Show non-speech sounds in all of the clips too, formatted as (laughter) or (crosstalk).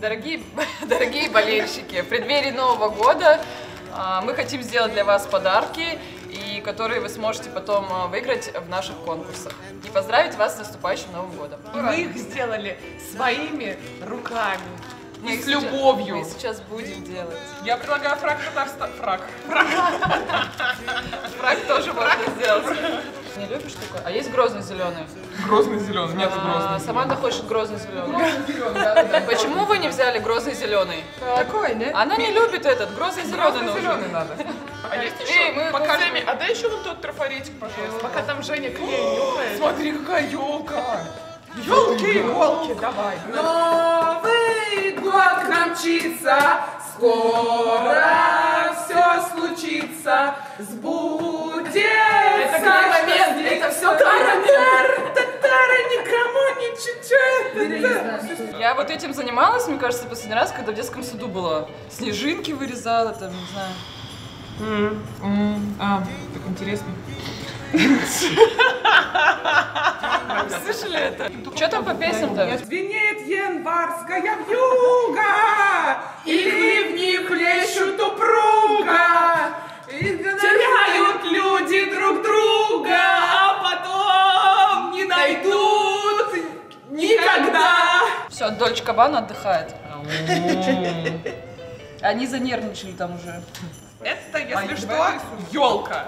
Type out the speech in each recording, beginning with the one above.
Дорогие, (laughs) дорогие болельщики, в преддверии Нового года а, мы хотим сделать для вас подарки, и которые вы сможете потом а, выиграть в наших конкурсах. И поздравить вас с наступающим Новым годом. И мы их сделали своими руками. Мы И их с сейчас- любовью. Мы сейчас будем делать. Я предлагаю фраг Татарстана. Фраг. (laughs) Фраг тоже можно сделать. Не любишь такой? А есть грозный зеленый? Грозный зеленый. Нет, А, Саманта хочет грозный зеленый. Почему вы не взяли грозный зеленый? Такой, не? Она не любит этот, грозный зеленый нужен. Зеленый надо. А есть Эй, еще? мы Покажи хотим- мне. А дай еще вон тот трафаретик, пожалуйста. Пока там Женя клей нюхает. Смотри, какая елка. Елки, иголки, давай. Новый год к нам мчится, скоро все случится, сбудется. Все никому не. Я вот этим занималась, мне кажется, последний раз, когда в детском саду была. Снежинки вырезала, там, не знаю. А, так интересно. Слышали это? Что там по песням-то? Звенит январская вьюга, и ливни Все, Дольче Кабана отдыхает. Они занервничали там уже. Это, если что, елка.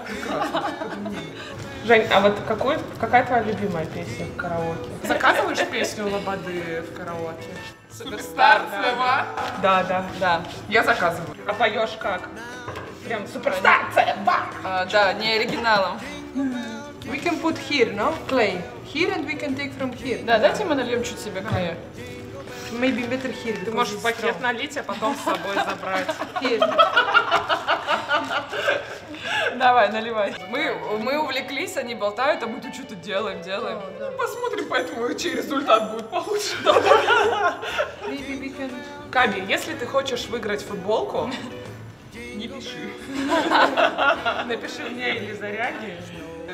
Жень, а вот какой, какая твоя любимая песня в караоке? Заказываешь песню Лободы в караоке? Суперстар, Цева? Да, да. Да. Я заказываю. А поешь как? Прям суперстар Цева! А, да, не оригиналом. We can put here, no? Clay. Here and we can take from here. Да, дайте мы нальем чуть себе клея. Maybe better here. Ты можешь пакет налить, а потом с собой забрать. Давай, наливай. Мы, мы увлеклись, они болтают, а мы тут что-то делаем, делаем. Посмотрим, поэтому чей результат будет получше. Maybe we can... Каби, если ты хочешь выиграть футболку, не пиши. Напиши мне или Заряге.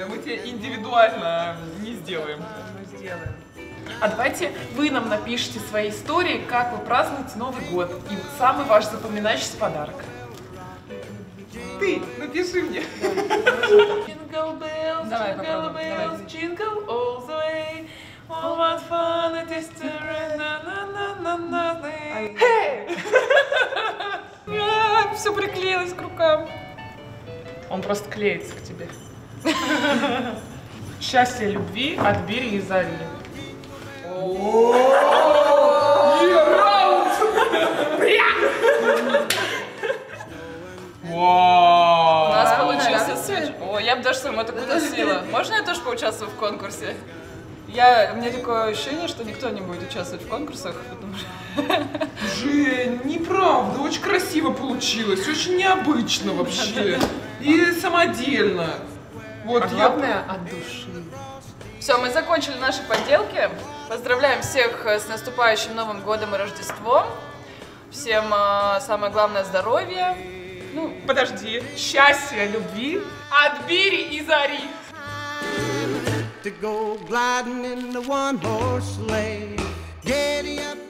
Мы тебе индивидуально не сделаем. Мы сделаем. А давайте вы нам напишите свои истории, как вы празднуете Новый год. И самый ваш запоминающийся подарок. Ты, напиши мне. Jingle bells, Давай, jingle bells, давай. jingle all the way. Oh, what fun it is to run, na na na na na Hey! все приклеилось к рукам. Он просто клеится к тебе. Счастье любви от Бири и Зари. У нас получился. О, я бы даже сама так носила. Можно я тоже поучаствую в конкурсе? Я, у меня такое ощущение, что никто не будет участвовать в конкурсах, потому что... Жень, неправда, очень красиво получилось, очень необычно вообще. И самодельно. Вот А я... главное, от души. Все, мы закончили наши подделки. Поздравляем всех э, с наступающим Новым годом и Рождеством. Всем э, самое главное здоровье. Ну, Подожди. Счастье любви от и Зари. to go gliding in the one horse sleigh. Giddy up